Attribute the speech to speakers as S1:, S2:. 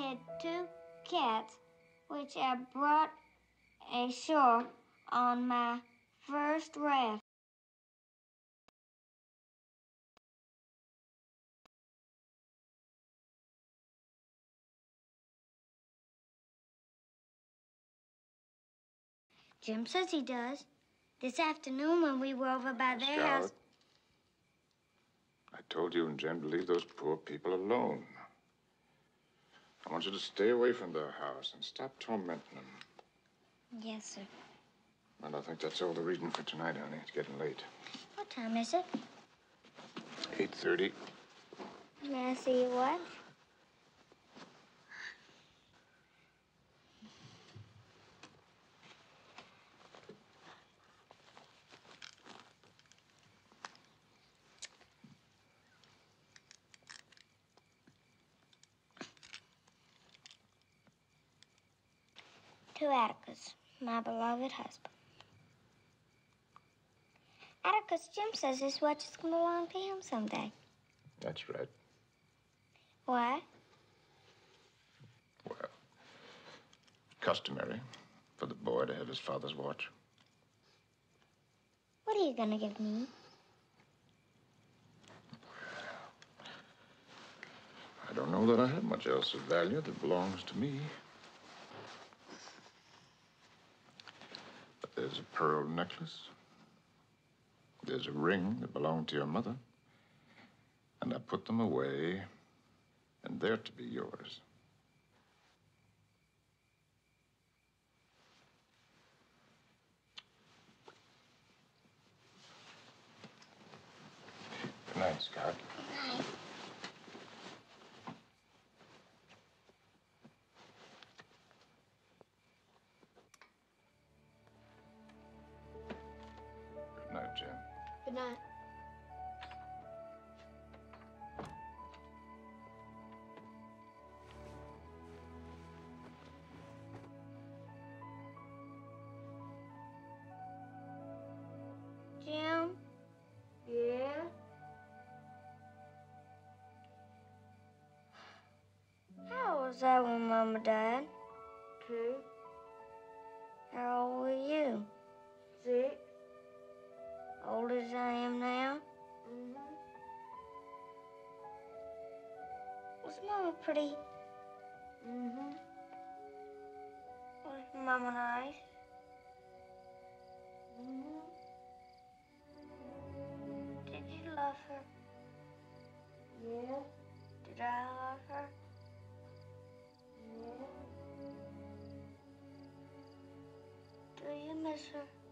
S1: had two cats which I brought ashore on my first raft. Jem says he does. This afternoon when we were over by their
S2: Scout,
S1: house.
S2: I told you and Jem to leave those poor people alone. I want you to stay away from their house and stop tormenting them.
S1: Yes, sir.
S2: And I think that's all the reason for tonight, honey. It's getting late.
S1: What time is it?
S2: 8.30.
S1: May I see your watch? To Atticus, my beloved husband. Atticus, Jem says his watch is going to belong to him someday.
S2: That's right.
S1: Why?
S2: Well, customary for the boy to have his father's watch.
S1: What are you going to give me?
S2: I don't know that I have much else of value that belongs to me. There's a pearl necklace. There's a ring that belonged to your mother. And I put them away, and they're to be yours. Good night, Scout. Good
S1: Was I when Mama died? Two. How old were you? Six. Old as I am now? Mm-hmm. Was Mama pretty? Mm-hmm. Was Mama nice? Mm-hmm. Did Yeah.